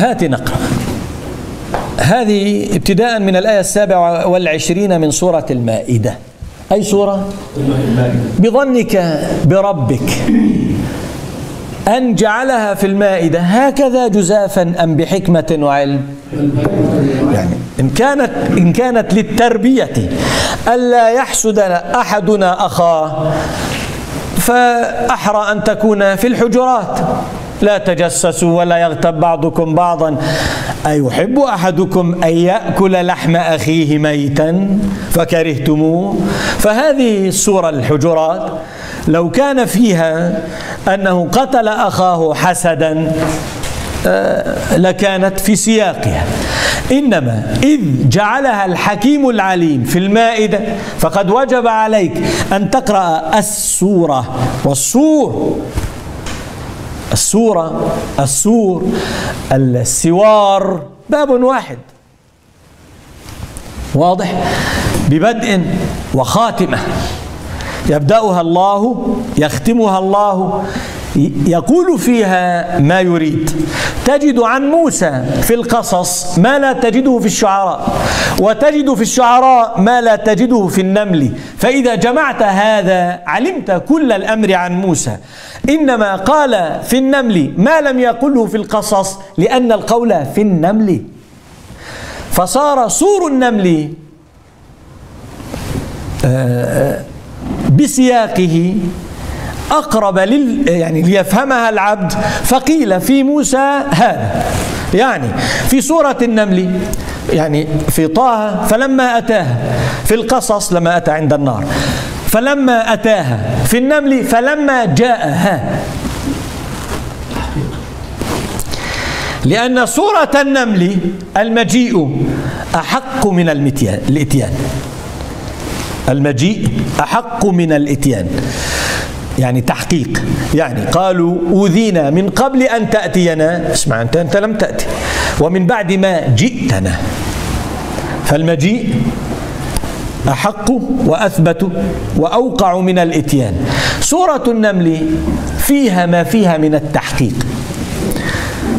هات نقرأ. هذه ابتداء من الآية السابعة والعشرين من سورة المائدة. أي سورة؟ بظنك بربك. أن جعلها في المائدة هكذا جزافا أم بحكمة وعلم؟ يعني إن كانت إن كانت للتربية. ألا يحسد أحدنا أخاه فأحرى أن تكون في الحجرات. لا تجسسوا ولا يغتب بعضكم بعضا. أيحب أحدكم أن يأكل لحم أخيه ميتا فكرهتموه؟ فهذه السورة الحجرات لو كان فيها أنه قتل أخاه حسدا لكانت في سياقها. إنما إذ جعلها الحكيم العليم في المائدة فقد وجب عليك أن تقرأ السورة والسور. السورة السور السوار باب واحد. واضح؟ ببدء وخاتمة. يبدأها الله يختمها الله يقول فيها ما يريد. تجد عن موسى في القصص ما لا تجده في الشعراء وتجد في الشعراء ما لا تجده في النمل. فإذا جمعت هذا علمت كل الأمر عن موسى. إنما قال في النمل ما لم يقله في القصص لأن القول في النمل. فصار سور النمل بسياقه أقرب لل يعني ليفهمها العبد. فقيل في موسى هذا. يعني في سورة النمل يعني في طه فلما أتاها في القصص لما أتى عند النار. فلما أتاها في النمل فلما جاءها لأن سورة النمل المجيء أحق من الإتيان. المجيء أحق من الإتيان. يعني تحقيق. يعني قالوا أوذينا من قبل أن تأتينا. اسمع أنت أنت لم تأتي. ومن بعد ما جئتنا. فالمجيء أحق وأثبت وأوقع من الإتيان. سورة النمل فيها ما فيها من التحقيق.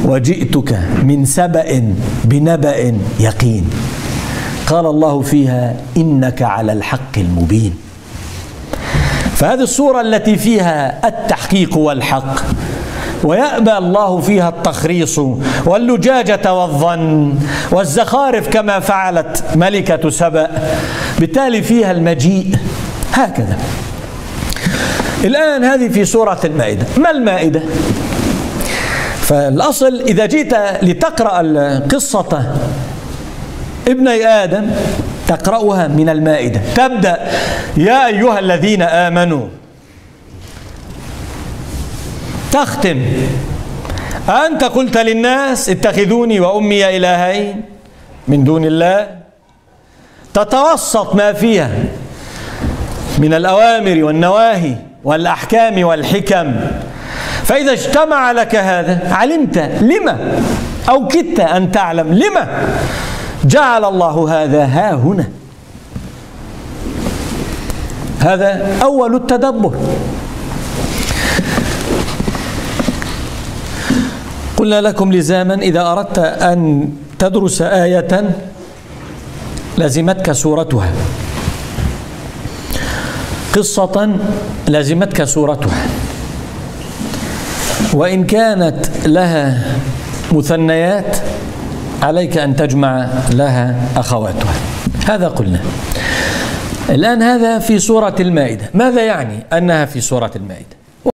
وجئتك من سبأ بنبأ يقين. قال الله فيها إنك على الحق المبين. فهذه الصورة التي فيها التحقيق والحق ويأبى الله فيها التخريص واللجاجة والظن والزخارف كما فعلت ملكة سبأ بالتالي فيها المجيء هكذا الآن هذه في سورة المائدة ما المائدة؟ فالأصل إذا جئت لتقرأ القصة ابني آدم تقرأها من المائدة. تبدأ. يا أيها الذين آمنوا. تختم. أنت قلت للناس اتخذوني وأمي إلهين من دون الله. تتوسط ما فيها من الأوامر والنواهي والأحكام والحكم. فإذا اجتمع لك هذا علمت لما أو كدت أن تعلم لما جعل الله هذا ها هنا. هذا أول التدبر. قلنا لكم لزاما إذا أردت أن تدرس آية لزمتك سورتها. قصة لزمتك سورتها. وإن كانت لها مثنيات عليك أن تجمع لها أخواتها. هذا قلنا. الآن هذا في سورة المائدة. ماذا يعني أنها في سورة المائدة؟